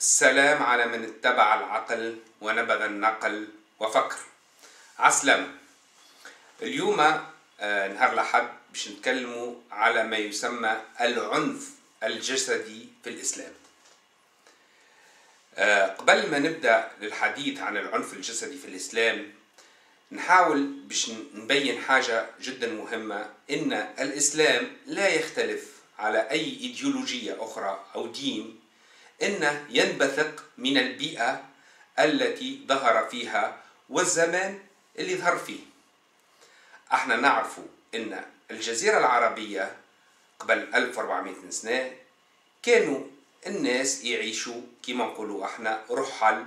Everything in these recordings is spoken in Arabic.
السلام على من اتبع العقل ونبذ النقل وفكر عسلامة اليوم آه، نهار الأحد باش نتكلموا على ما يسمى العنف الجسدي في الإسلام. آه، قبل ما نبدأ للحديث عن العنف الجسدي في الإسلام نحاول باش نبين حاجة جدا مهمة إن الإسلام لا يختلف على أي إيديولوجية أخرى أو دين إنه ينبثق من البيئة التي ظهر فيها والزمان اللي ظهر فيه. إحنا نعرف إن الجزيرة العربية قبل 1400 سنة كانوا الناس يعيشوا كما نقولوا إحنا رحل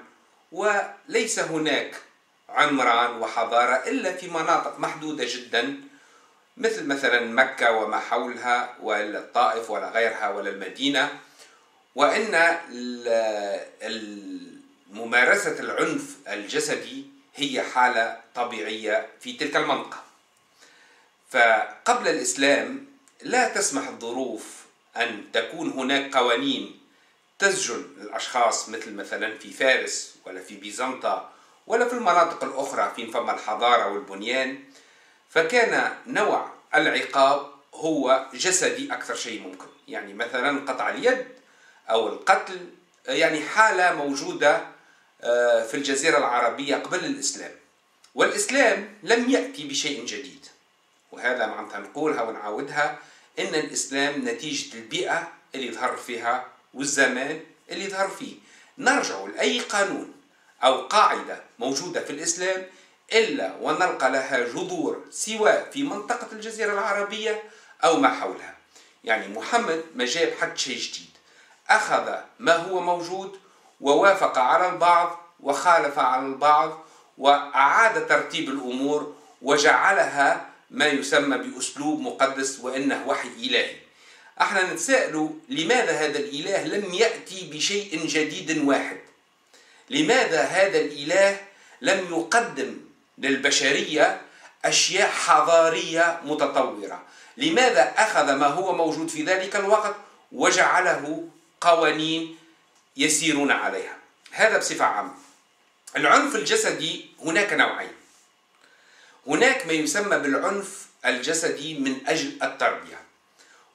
وليس هناك عمران وحضارة إلا في مناطق محدودة جدا مثل مثلا مكة وما حولها ولا الطائف ولا غيرها ولا المدينة. وأن ممارسة العنف الجسدي هي حالة طبيعية في تلك المنطقة. فقبل الإسلام لا تسمح الظروف أن تكون هناك قوانين تسجن الأشخاص مثل مثلا في فارس ولا في بيزنطة ولا في المناطق الأخرى فين فما الحضارة والبنيان. فكان نوع العقاب هو جسدي أكثر شيء ممكن. يعني مثلا قطع اليد أو القتل يعني حالة موجودة آه، في الجزيرة العربية قبل الإسلام. والإسلام لم يأتي بشيء جديد. وهذا معناتها نقولها ونعاودها إن الإسلام نتيجة البيئة اللي ظهر فيها والزمان اللي ظهر فيه. نرجع لأي قانون أو قاعدة موجودة في الإسلام إلا ونلقى لها جذور سواء في منطقة الجزيرة العربية أو ما حولها. يعني محمد ما جاب حتى شيء جديد. أخذ ما هو موجود ووافق على البعض وخالف على البعض وأعاد ترتيب الأمور وجعلها ما يسمى بأسلوب مقدس وإنه وحي إلهي. أحنا نتساءل لماذا هذا الإله لم يأتي بشيء جديد واحد؟ لماذا هذا الإله لم يقدم للبشرية أشياء حضارية متطورة؟ لماذا أخذ ما هو موجود في ذلك الوقت وجعله قوانين يسيرون عليها. هذا بصفة عامة. العنف الجسدي هناك نوعين. هناك ما يسمى بالعنف الجسدي من أجل التربية.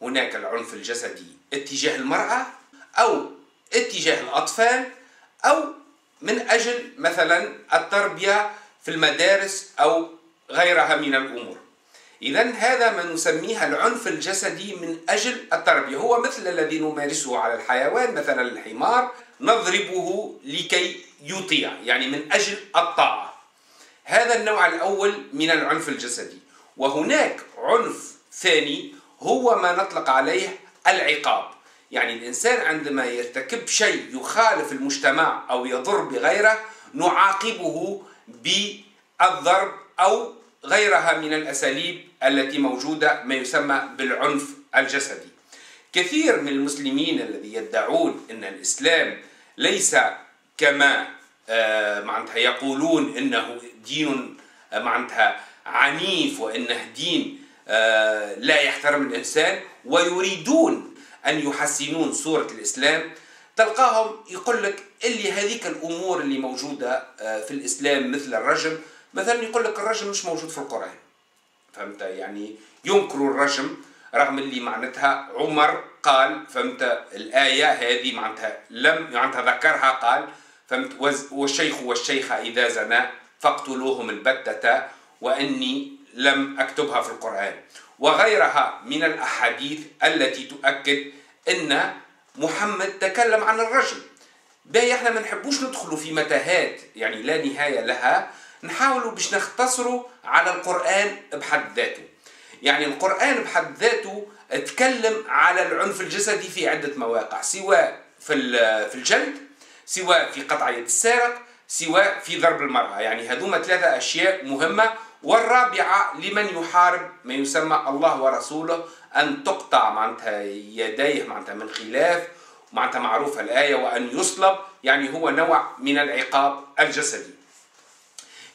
هناك العنف الجسدي اتجاه المرأة أو اتجاه الأطفال أو من أجل مثلا التربية في المدارس أو غيرها من الأمور. إذا هذا ما نسميه العنف الجسدي من أجل التربية. هو مثل الذي نمارسه على الحيوان مثلا الحمار نضربه لكي يطيع يعني من أجل الطاعة. هذا النوع الأول من العنف الجسدي. وهناك عنف ثاني هو ما نطلق عليه العقاب. يعني الإنسان عندما يرتكب شيء يخالف المجتمع أو يضر بغيره نعاقبه بالضرب أو غيرها من الأساليب التي موجودة ما يسمى بالعنف الجسدي. كثير من المسلمين الذي يدعون أن الإسلام ليس كما آه، معناتها يقولون إنه دين آه، معناتها عنيف وإنه دين آه، لا يحترم الإنسان ويريدون أن يحسنون صورة الإسلام. تلقاهم يقول لك اللي هذيك الأمور اللي موجودة في الإسلام مثل الرجم. مثلا يقول لك الرجم مش موجود في القرآن. فهمت؟ يعني ينكروا الرجم رغم اللي معناتها عمر قال فهمت؟ الآية هذه معناتها لم معناتها ذكرها قال فهمت؟ والشيخ والشيخة إذا زنا فاقتلوهم البتة وإني لم أكتبها في القرآن. وغيرها من الأحاديث التي تؤكد أن محمد تكلم عن الرجل باهي إحنا ما نحبوش ندخلوا في متاهات يعني لا نهاية لها. نحاولوا باش نختصروا على القرآن بحد ذاته. يعني القرآن بحد ذاته تكلم على العنف الجسدي في عدة مواقع سواء في في الجلد سواء في قطع يد السارق سواء في ضرب المرأة. يعني هذوما ثلاثة أشياء مهمة والرابعة لمن يحارب ما يسمى الله ورسوله أن تقطع معناتها يديه معناتها من خلاف معناتها معروفة الآية وأن يصلب يعني هو نوع من العقاب الجسدي.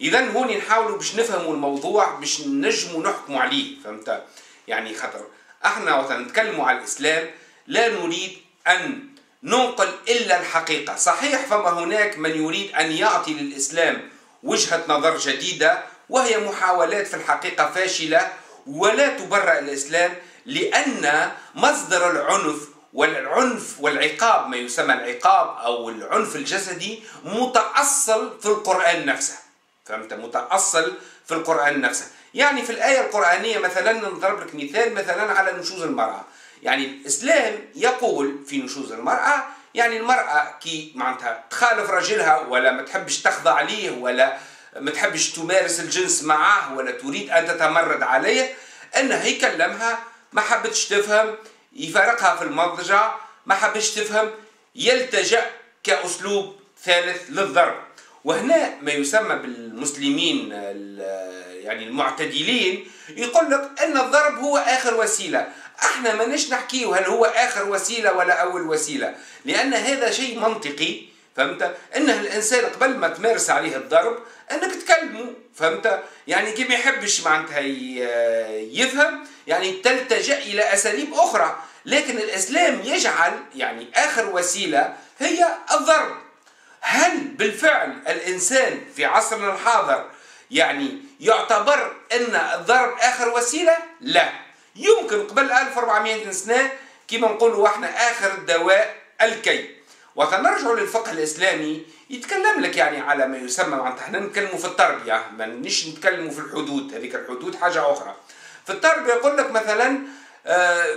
اذا هون نحاولوا باش نفهموا الموضوع باش نجموا نحكموا عليه فهمت؟ يعني خطر إحنا وقت نتكلموا على الإسلام لا نريد أن ننقل إلا الحقيقة. صحيح فما هناك من يريد أن يعطي للإسلام وجهة نظر جديدة وهي محاولات في الحقيقة فاشلة ولا تبرأ الإسلام لأن مصدر العنف والعنف والعقاب ما يسمى العقاب أو العنف الجسدي متأصل في القرآن نفسه. فهمت؟ متأصل في القرآن نفسه. يعني في الآية القرآنية مثلا نضرب لك مثال مثلا على نشوز المرأة. يعني الإسلام يقول في نشوز المرأة يعني المرأة كي معناتها تخالف رجلها ولا ما تحبش تخضع ليه ولا ما تحبش تمارس الجنس معه ولا تريد أن تتمرد عليه أنه يكلمها ما حبتش تفهم يفارقها في المضجع ما حبش تفهم يلتجأ كأسلوب ثالث للضرب. وهنا ما يسمى بالمسلمين يعني المعتدلين يقول لك إن الضرب هو آخر وسيلة. إحنا ما نش نحكيه هل هو آخر وسيلة ولا أول وسيلة لأن هذا شيء منطقي فهمت؟ انه الإنسان قبل ما تمارس عليه الضرب إنك تكلمه فهمت؟ يعني كي ما يحبش معناتها يفهم يعني تلتجأ إلى أساليب أخرى. لكن الإسلام يجعل يعني آخر وسيلة هي الضرب. هل بالفعل الإنسان في عصرنا الحاضر يعني يعتبر إن الضرب آخر وسيلة؟ لا. يمكن قبل 1400 سنة كما نقولوا إحنا آخر الدواء الكي. وتنرجع للفقه الإسلامي يتكلم لك يعني على ما يسمى معناتها إحنا نتكلموا في التربيه ما نش نتكلموا في الحدود هذيك الحدود حاجة أخرى. في التربيه يقول لك مثلا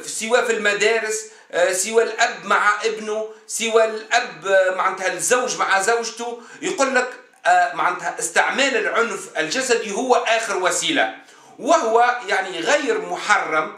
سواء في المدارس آه، سوى الأب مع ابنه سوى الأب آه، معناتها الزوج مع زوجته. يقول لك معناتها استعمال العنف الجسدي هو آخر وسيلة. وهو يعني غير محرم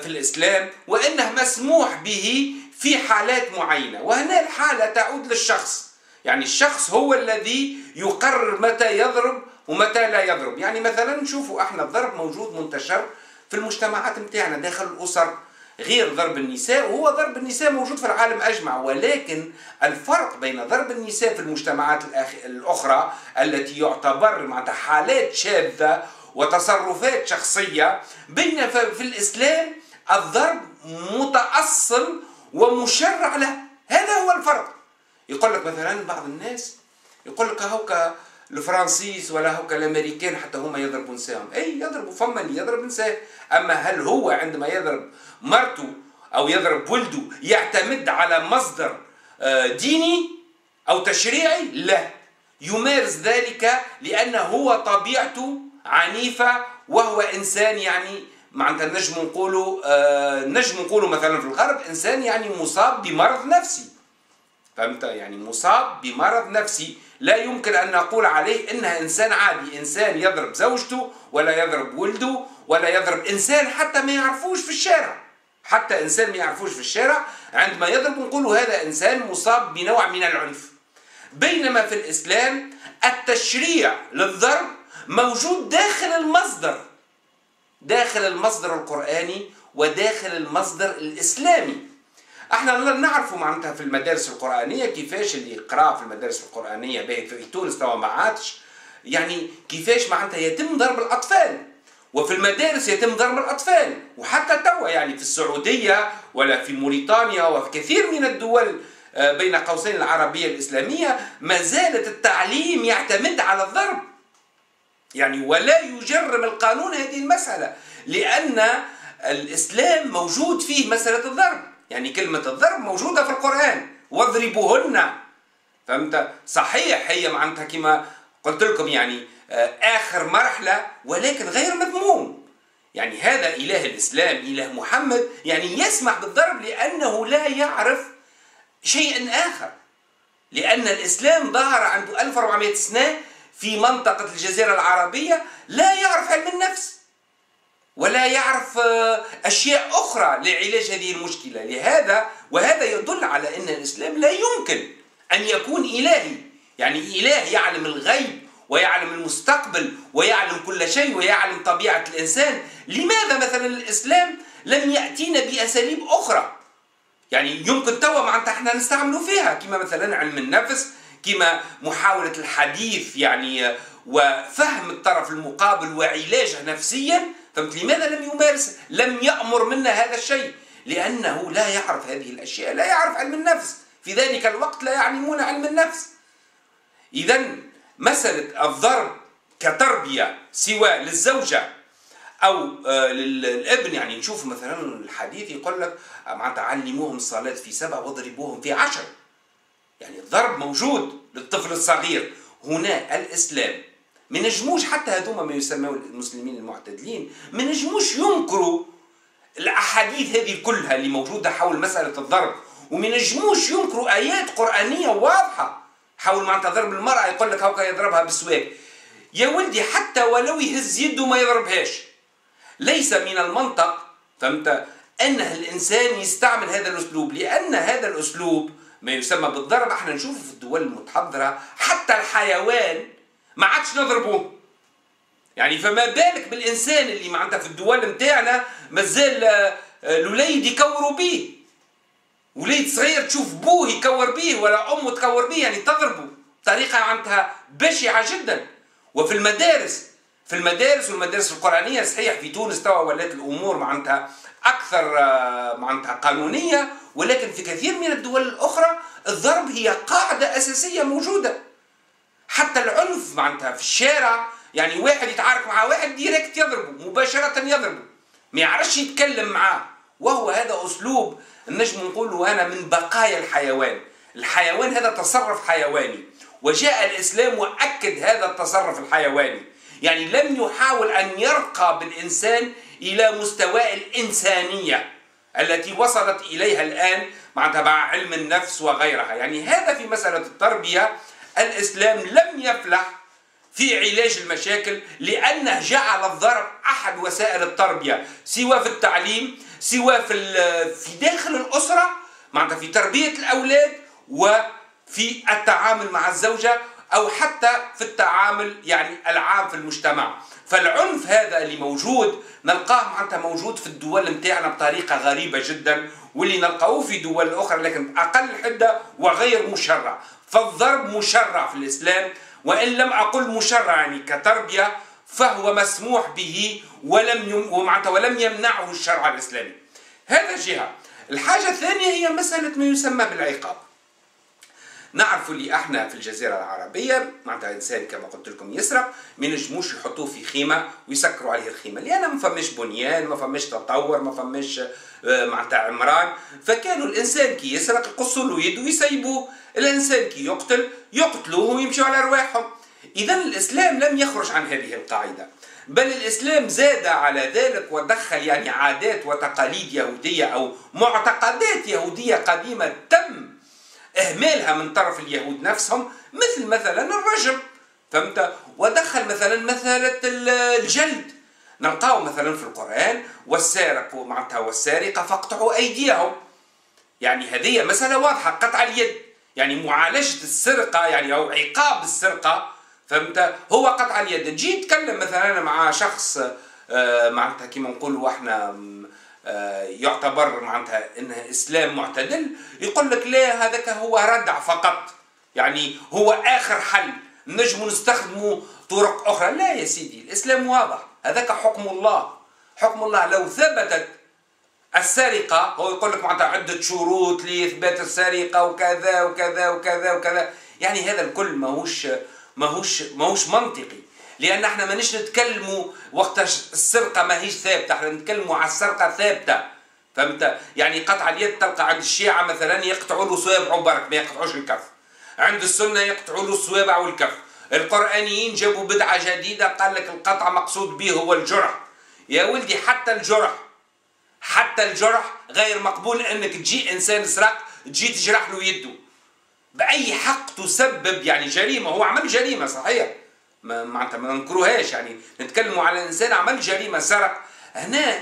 في الإسلام وإنه مسموح به في حالات معينة. وهنا الحالة تعود للشخص. يعني الشخص هو الذي يقرر متى يضرب ومتى لا يضرب. يعني مثلا نشوفوا إحنا الضرب موجود منتشر في المجتمعات متاعنا داخل الأسر غير ضرب النساء وهو ضرب النساء موجود في العالم أجمع. ولكن الفرق بين ضرب النساء في المجتمعات الأخرى التي يعتبر معناتها حالات شاذة وتصرفات شخصية بين في الإسلام الضرب متأصل ومشرع له. هذا هو الفرق. يقول لك مثلا بعض الناس يقول لك هوكا الفرنسيس ولا هوكا الأمريكان حتى هما يضربوا نساهم. إي يضربوا فما اللي يضرب نساه. أما هل هو عندما يضرب مرته أو يضرب ولده يعتمد على مصدر آه، ديني أو تشريعي؟ لا. يمارس ذلك لأنه هو طبيعته عنيفة وهو إنسان يعني معناتها نجم نقولوا آه نجم نقولوا مثلا في الغرب إنسان يعني مصاب بمرض نفسي. فهمت؟ يعني مصاب بمرض نفسي. لا يمكن أن نقول عليه إنه إنسان عادي. إنسان يضرب زوجته ولا يضرب ولده ولا يضرب إنسان حتى ما يعرفوش في الشارع. حتى إنسان ما يعرفوش في الشارع عندما يضرب نقولوا هذا إنسان مصاب بنوع من العنف. بينما في الإسلام التشريع للضرب موجود داخل المصدر داخل المصدر القرآني وداخل المصدر الإسلامي. إحنا نعرفوا معناتها في المدارس القرآنية كيفاش اللي يقرأ في المدارس القرآنية في تونس توا ما عادش. يعني كيفاش معناتها يتم ضرب الأطفال؟ وفي المدارس يتم ضرب الأطفال. وحتى توا يعني في السعودية ولا في موريتانيا وفي كثير من الدول آه، بين قوسين العربية الإسلامية ما زالت التعليم يعتمد على الضرب. يعني ولا يجرم القانون هذه المسألة لأن الإسلام موجود فيه مسألة الضرب. يعني كلمة الضرب موجودة في القرآن. واضربوهن. فهمت؟ صحيح هي معناتها كما قلت لكم يعني آه، آخر مرحلة ولكن غير مذموم. يعني هذا إله الإسلام إله محمد يعني يسمح بالضرب لأنه لا يعرف شيئا آخر. لأن الإسلام ظهر عنده 1400 سنة في منطقة الجزيرة العربية لا يعرف علم النفس. ولا يعرف آه، أشياء أخرى لعلاج هذه المشكلة. لهذا وهذا يدل على أن الإسلام لا يمكن أن يكون إلهي. يعني إله يعلم الغيب ويعلم المستقبل ويعلم كل شيء ويعلم طبيعة الإنسان. لماذا مثلا الإسلام لم يأتينا بأساليب أخرى؟ يعني يمكن توا معناتها إحنا نستعملوا فيها كما مثلا علم النفس كما محاولة الحديث يعني وفهم الطرف المقابل وعلاجه نفسيا. فهمت لماذا لم يمارس؟ لم يأمر منا هذا الشيء. لأنه لا يعرف هذه الأشياء لا يعرف علم النفس. في ذلك الوقت لا يعلمون علم النفس. إذا مسألة الضرب كتربية سواء للزوجة أو آه، للابن يعني نشوف مثلا الحديث يقول لك معناتها علموهم الصلاة في سبع واضربوهم في عشر. يعني الضرب موجود للطفل الصغير. هنا الإسلام ما نجموش حتى هذوما ما يسموا المسلمين المعتدلين ما نجموش ينكروا الأحاديث هذه كلها اللي موجودة حول مسألة الضرب وما نجموش ينكروا آيات قرآنية واضحة حول معناتها ضرب المرأة يقول لك هوكا يضربها بالسواك يا ولدي حتى ولو يهز يده ما يضربهاش. ليس من المنطق فهمت؟ أن الإنسان يستعمل هذا الأسلوب لأن هذا الأسلوب ما يسمى بالضرب إحنا نشوفه في الدول المتحضرة حتى الحيوان ما عادش نضربوه يعني فما بالك بالإنسان اللي معناتها في الدول نتاعنا مازال آه، الوليد يكوروا به وليد صغير تشوف بوه يكور به ولا أمه تكور به يعني تضربه بطريقة معناتها بشعة جدا. وفي المدارس في المدارس والمدارس القرآنية صحيح في تونس توا ولات الأمور معناتها أكثر آه، معناتها قانونية ولكن في كثير من الدول الأخرى الضرب هي قاعدة أساسية موجودة. حتى العنف معناتها في الشارع يعني واحد يتعارك مع واحد ديريكت يضربه مباشرة يضربه ما يعرفش يتكلم معاه. وهو هذا أسلوب نجم نقول أنا من بقايا الحيوان. الحيوان هذا تصرف حيواني. وجاء الإسلام وأكد هذا التصرف الحيواني. يعني لم يحاول أن يرقى بالإنسان إلى مستوى الإنسانية التي وصلت إليها الآن مع تبع علم النفس وغيرها. يعني هذا في مسألة التربية. الإسلام لم يفلح في علاج المشاكل لأنه جعل الضرب أحد وسائل التربية سواء في التعليم سواء في في داخل الأسرة معناتها في تربية الأولاد وفي التعامل مع الزوجة أو حتى في التعامل يعني العام في المجتمع. فالعنف هذا اللي موجود نلقاه معناتها موجود في الدول نتاعنا بطريقة غريبة جدا واللي نلقاوه في دول أخرى لكن أقل حدة وغير مشرع فالضرب مشرع في الإسلام وإن لم أقل مشرع يعني كتربية فهو مسموح به ولم يم ولم يمنعه الشرع الإسلامي. هذا جهة. الحاجة الثانية هي مسألة ما يسمى بالعقاب. نعرف اللي إحنا في الجزيرة العربية معناتها انسان كما قلت لكم يسرق ما ينجموش يحطوه في خيمة ويسكروا عليه الخيمة. لأن ما فماش بنيان ما فماش تطور ما فماش آه، معناتها عمران. فكانوا الإنسان كي يسرق يقصوا له يده ويسيبوه. الإنسان كي يقتل يقتلوه ويمشوا على أرواحهم. اذا الإسلام لم يخرج عن هذه القاعدة. بل الإسلام زاد على ذلك ودخل يعني عادات وتقاليد يهودية أو معتقدات يهودية قديمة تم إهمالها من طرف اليهود نفسهم مثل مثلا الرجم فهمت؟ ودخل مثلا مساله الجلد. نلقاه مثلا في القرآن والسارق معناتها والسارقة فاقطعوا أيديهم. يعني هذه مسألة واضحة قطع اليد. يعني معالجة السرقة يعني أو عقاب السرقة فهمت؟ هو قطع اليد. تجي تكلم مثلا مع شخص آه، معناتها كما نقولوا إحنا يعتبر معناتها إنه إسلام معتدل يقول لك لا هذاك هو ردع فقط. يعني هو آخر حل. نجم نستخدمه طرق أخرى. لا يا سيدي الإسلام واضح. هذاك حكم الله. حكم الله لو ثبتت السرقة هو يقول لك معناتها عدة شروط لإثبات السرقة وكذا وكذا وكذا وكذا. يعني هذا الكل ماهوش ماهوش ماهوش منطقي. لأن إحنا مانيش نتكلموا وقت السرقة ماهيش ثابتة إحنا نتكلموا على السرقة ثابتة. فهمت؟ يعني قطع اليد تلقى عند الشيعة مثلا يقطعوا له صوابعه برك ما يقطعوش الكف. عند السنة يقطعوا له الصوابع والكف القرآنيين جابوا بدعة جديدة قال لك القطع مقصود به هو الجرح. يا ولدي حتى الجرح حتى الجرح غير مقبول إنك تجي إنسان سرق تجي تجرح له يده. بأي حق تسبب يعني جريمة؟ هو عمل جريمة صحيح. ما ما ننكروهاش يعني. نتكلموا على إنسان عمل جريمة سرق. هنا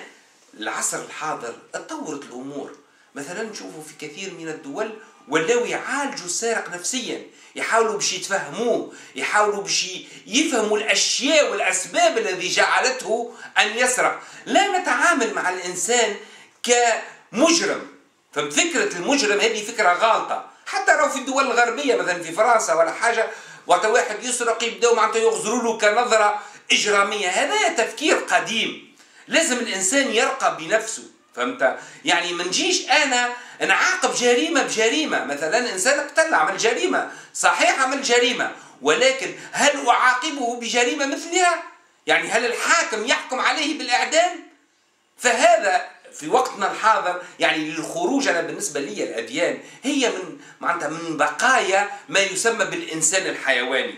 العصر الحاضر تطورت الأمور. مثلا نشوفوا في كثير من الدول ولاو يعالجوا السارق نفسيا. يحاولوا باش يتفهموه يحاولوا باش يفهموا الأشياء والأسباب الذي جعلته أن يسرق. لا نتعامل مع الإنسان كمجرم. فهمت فكرة المجرم؟ هذه فكرة غالطة. حتى لو في الدول الغربية مثلا في فرنسا ولا حاجة وقت واحد يسرق يبداو معناتها يغزروا له كنظرة إجرامية. هذا تفكير قديم. لازم الإنسان يرقى بنفسه فهمت؟ يعني ما نجيش أنا نعاقب جريمة بجريمة. مثلا إنسان اقتل عمل جريمة. صحيح عمل جريمة. ولكن هل أعاقبه بجريمة مثلها؟ يعني هل الحاكم يحكم عليه بالإعدام؟ فهذا في وقتنا الحاضر يعني للخروج أنا بالنسبة لي الأديان هي من معناتها من بقايا ما يسمى بالإنسان الحيواني.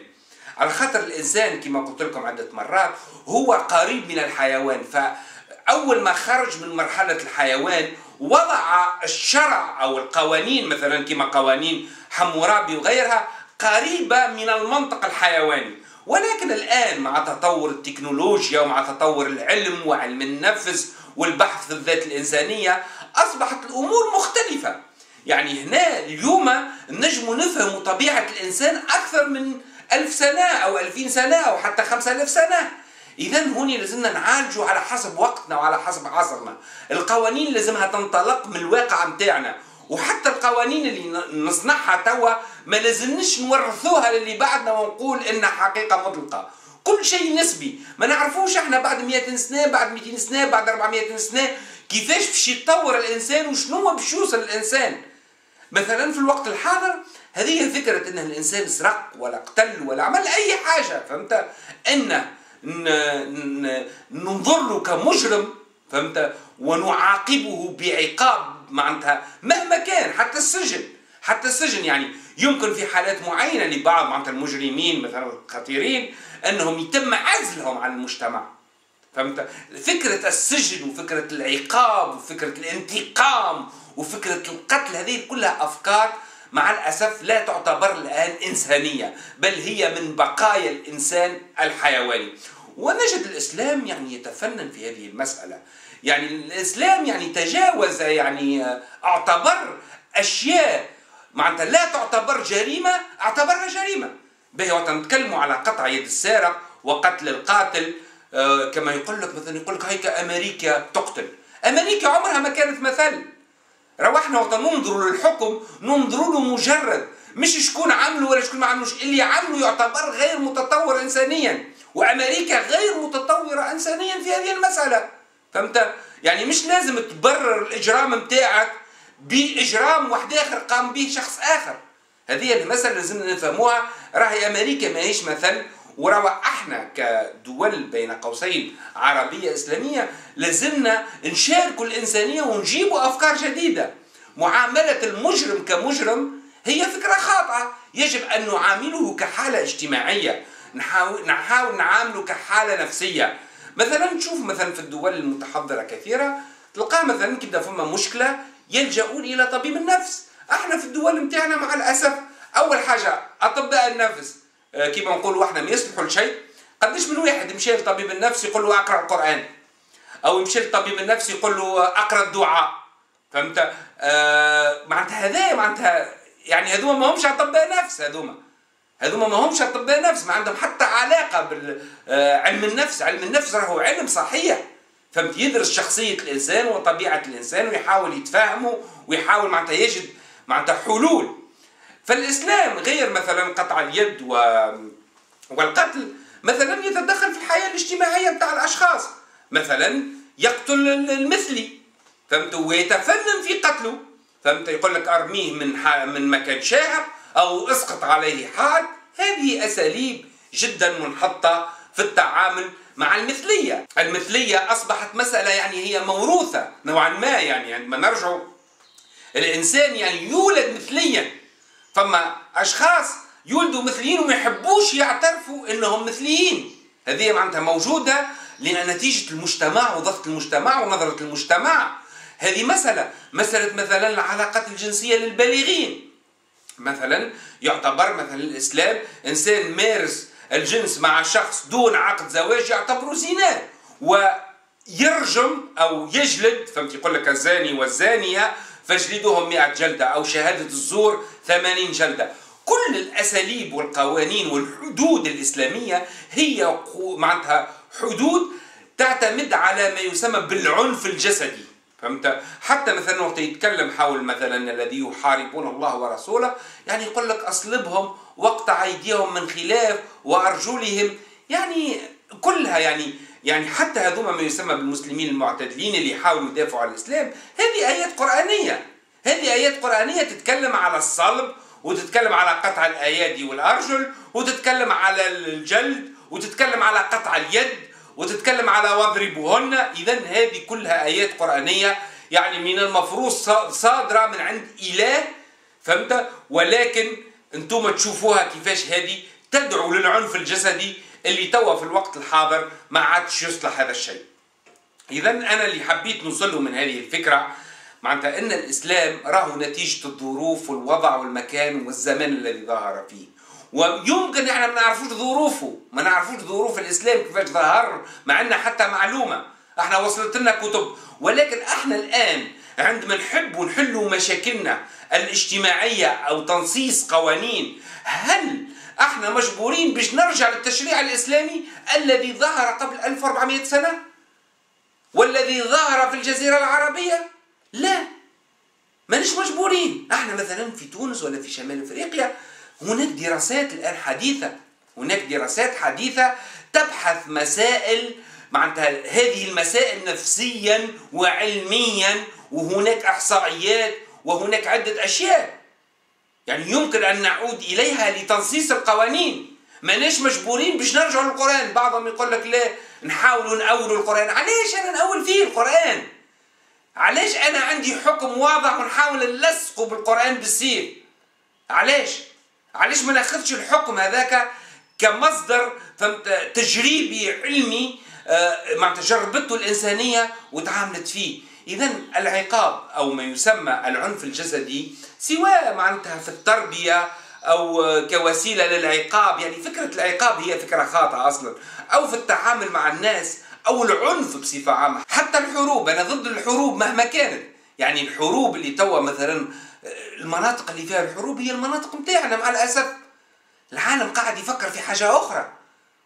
على خاطر الإنسان كما قلت لكم عدة مرات هو قريب من الحيوان فأول ما خرج من مرحلة الحيوان وضع الشرع أو القوانين مثلا كما قوانين حمورابي وغيرها قريبة من المنطق الحيواني. ولكن الآن مع تطور التكنولوجيا ومع تطور العلم وعلم النفس والبحث في الذات الإنسانية أصبحت الأمور مختلفة. يعني هنا اليوم نجم نفهم طبيعة الإنسان أكثر من ألف سنة أو ألفين سنة أو حتى خمسة ألف سنة. إذا هوني لازمنا نعالجه على حسب وقتنا وعلى حسب عصرنا. القوانين لازمها تنطلق من الواقع متاعنا. وحتى القوانين اللي نصنعها توا ما لازمناش نورثوها للي بعدنا ونقول إنها حقيقة مطلقة. كل شيء نسبي. ما نعرفوش إحنا بعد 100 سنة بعد 200 سنة بعد 400 سنة كيفاش باش يتطور الإنسان وشنو باش يوصل الانسان مثلا في الوقت الحاضر هذه فكرة إن الإنسان سرق ولا قتل ولا عمل أي حاجة فهمت؟ إن ننظر له كمجرم فهمت؟ ونعاقبه بعقاب معناتها مهما كان حتى السجن. حتى السجن يعني يمكن في حالات معينة لبعض معناتها المجرمين مثلا الخطيرين أنهم يتم عزلهم عن المجتمع. فهمت؟ فكرة السجن وفكرة العقاب وفكرة الانتقام وفكرة القتل هذه كلها أفكار مع الأسف لا تعتبر الآن إنسانية بل هي من بقايا الإنسان الحيواني. ونجد الإسلام يعني يتفنن في هذه المسألة. يعني الإسلام يعني تجاوز يعني أعتبر أشياء معناتها لا تعتبر جريمة اعتبرها جريمة. به وقت نتكلموا على قطع يد السارق وقتل القاتل. آه كما يقول لك مثلا يقول لك هيك أمريكا تقتل. أمريكا عمرها ما كانت مثل. روحنا وقت ننظروا للحكم ننظروا له مجرد. مش شكون عمله ولا شكون ما عملوش اللي عمله يعتبر غير متطور انسانيا. وأمريكا غير متطورة انسانيا في هذه المسألة. فهمت؟ يعني مش لازم تبرر الإجرام نتاعك بإجرام واحد آخر قام به شخص آخر. هذه المسألة لازمنا نفهموها. راهي أمريكا ماهيش مثل وروا أحنا كدول بين قوسين عربية إسلامية لازمنا نشاركوا الإنسانية ونجيبوا أفكار جديدة. معاملة المجرم كمجرم هي فكرة خاطئة. يجب أن نعامله كحالة اجتماعية. نحاول, نحاول نعامله كحالة نفسية. مثلا نشوف مثلا في الدول المتحضرة كثيرة تلقى مثلا كده فما مشكلة يلجؤون إلى طبيب النفس. إحنا في الدول متاعنا مع الأسف أول حاجة أطباء النفس آه، كيما نقولوا إحنا ما يصلحوا لشيء. قديش من واحد مشى لطبيب النفس يقول له أقرأ القرآن؟ أو يمشي لطبيب النفس يقول له أقرأ الدعاء. فهمت؟ آه معناتها هذا معناتها يعني هذوما ما همش أطباء نفس هذوما. هذوما ما همش أطباء نفس ما عندهم حتى علاقة بعلم آه، النفس. علم النفس راهو علم صحيح. فهمت؟ يدرس شخصية الإنسان وطبيعة الإنسان ويحاول يتفاهمه ويحاول معناتها يجد معناتها حلول. فالإسلام غير مثلا قطع اليد و... والقتل مثلا يتدخل في الحياة الاجتماعية بتاع الأشخاص. مثلا يقتل المثلي فهمت؟ ويتفنن في قتله. فهمت؟ يقول لك أرميه من ح... من مكان شاهق أو اسقط عليه حاد. هذه أساليب جدا منحطة في التعامل مع المثلية. المثلية أصبحت مسألة يعني هي موروثة نوعا ما يعني عندما يعني نرجع الإنسان يعني يولد مثليا. فما أشخاص يولدوا مثليين وما يحبوش يعترفوا إنهم مثليين. هذه معناتها موجودة لأن نتيجة المجتمع وضغط المجتمع ونظرة المجتمع. هذه مسألة مسألة مثلا العلاقات الجنسية للبالغين. مثلا يعتبر مثلا الإسلام إنسان مارس الجنس مع شخص دون عقد زواج يعتبر زنا ويرجم أو يجلد فهمت؟ يقول لك الزاني والزانية فاجلدوهم 100 جلدة أو شهادة الزور 80 جلدة. كل الأساليب والقوانين والحدود الإسلامية هي معناتها حدود تعتمد على ما يسمى بالعنف الجسدي. فهمت؟ حتى مثلا وقت يتكلم حول مثلا الذي يحاربون الله ورسوله يعني يقول لك أصلبهم واقطع أيديهم من خلاف وأرجلهم يعني كلها يعني يعني حتى هذوما ما يسمى بالمسلمين المعتدلين اللي يحاولوا يدافعوا عن الإسلام هذه آيات قرآنية. هذه آيات قرآنية تتكلم على الصلب وتتكلم على قطع الأيادي والأرجل وتتكلم على الجلد وتتكلم على قطع اليد. وتتكلم على واضربوهن. إذا هذه كلها آيات قرآنية يعني من المفروض صادرة من عند إله فهمت؟ ولكن أنتم تشوفوها كيفاش هذه تدعو للعنف الجسدي اللي توا في الوقت الحاضر ما عادش يصلح هذا الشيء. اذا أنا اللي حبيت نوصله من هذه الفكرة معناتها أن الإسلام راهو نتيجة الظروف والوضع والمكان والزمان الذي ظهر فيه. ويمكن إحنا ما نعرفوش ظروفه ما نعرفوش ظروف الإسلام كيفاش ظهر مع ان حتى معلومة. إحنا وصلت لنا كتب. ولكن إحنا الآن عندما نحب نحلوا مشاكلنا الاجتماعية أو تنصيص قوانين هل إحنا مجبورين باش نرجع للتشريع الإسلامي الذي ظهر قبل 1400 سنة؟ والذي ظهر في الجزيرة العربية؟ لا. مانيش مجبورين. إحنا مثلا في تونس ولا في شمال إفريقيا هناك دراسات الآن حديثة. هناك دراسات حديثة تبحث مسائل معناتها هذه المسائل نفسيا وعلميا وهناك إحصائيات وهناك عدة أشياء. يعني يمكن أن نعود إليها لتنصيص القوانين. ماناش مجبورين باش نرجعوا للقرآن. بعضهم يقول لك لا نحاولوا نأولوا القرآن. علاش أنا نأول فيه القرآن؟ علاش أنا عندي حكم واضح ونحاول نلصقه بالقرآن بالسيف علاش؟ علاش ما ناخذش الحكم هذاك كمصدر تجريبي علمي آه، معناتها جربته الإنسانية وتعاملت فيه. اذا العقاب أو ما يسمى العنف الجسدي سواء معناتها في التربية أو كوسيلة للعقاب يعني فكرة العقاب هي فكرة خاطئة أصلا أو في التعامل مع الناس أو العنف بصفة عامة. حتى الحروب أنا ضد الحروب مهما كانت. يعني الحروب اللي توا مثلا المناطق اللي فيها الحروب هي المناطق نتاعنا مع الأسف. العالم قاعد يفكر في حاجة أخرى.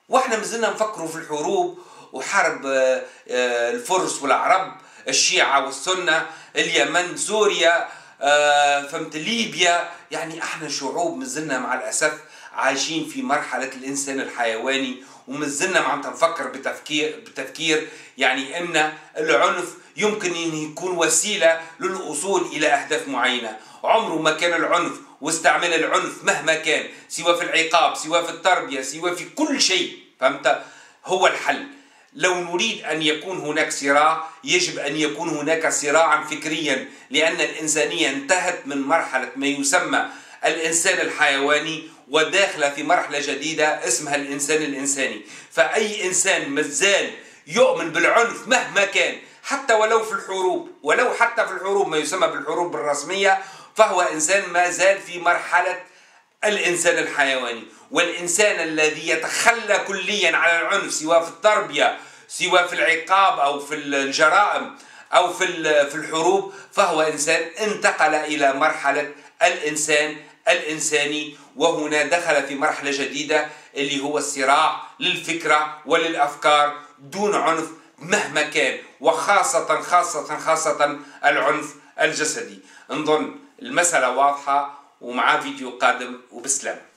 وإحنا مازلنا نفكروا في الحروب وحرب آه، آه، الفرس والعرب الشيعة والسنة اليمن سوريا آه، فهمت ليبيا. يعني إحنا شعوب مازلنا مع الأسف عايشين في مرحلة الإنسان الحيواني ومازلنا معناتها نفكر بتفكير بتفكير يعني إن العنف يمكن إن يكون وسيلة للوصول إلى أهداف معينة، عمره ما كان العنف واستعمال العنف مهما كان سواء في العقاب، سواء في التربية، سواء في كل شيء، فهمت؟ هو الحل. لو نريد أن يكون هناك صراع يجب أن يكون هناك صراعا فكريا لأن الإنسانية انتهت من مرحلة ما يسمى الإنسان الحيواني وداخلة في مرحلة جديدة اسمها الإنسان الإنساني. فأي إنسان مازال يؤمن بالعنف مهما كان حتى ولو في الحروب ولو حتى في الحروب ما يسمى بالحروب الرسمية فهو إنسان ما زال في مرحلة الإنسان الحيواني. والإنسان الذي يتخلى كليا على العنف سواء في التربية سواء في العقاب أو في الجرائم أو في الحروب فهو إنسان انتقل إلى مرحلة الإنسان الإنساني وهنا دخل في مرحلة جديدة اللي هو الصراع للفكرة وللأفكار دون عنف مهما كان وخاصة خاصة خاصة العنف الجسدي. نظن المسألة واضحة ومع فيديو قادم وبسلام.